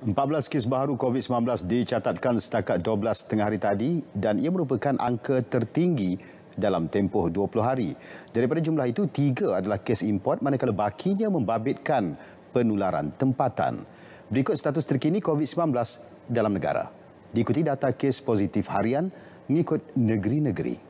14 kes baru COVID-19 dicatatkan setakat 12 tengah hari tadi dan ia merupakan angka tertinggi dalam tempoh 20 hari. Daripada jumlah itu, tiga adalah kes import manakala bakinya membabitkan penularan tempatan. Berikut status terkini COVID-19 dalam negara. Diikuti data kes positif harian mengikut negeri-negeri.